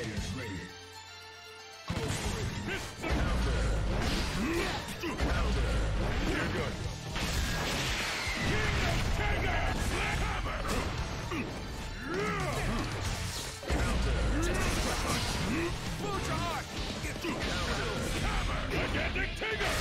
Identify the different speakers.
Speaker 1: Fighters ready. Call for it. Counter. Counter. You're good.
Speaker 2: Counter. Counter. Counter. Counter. Counter. Counter. Counter.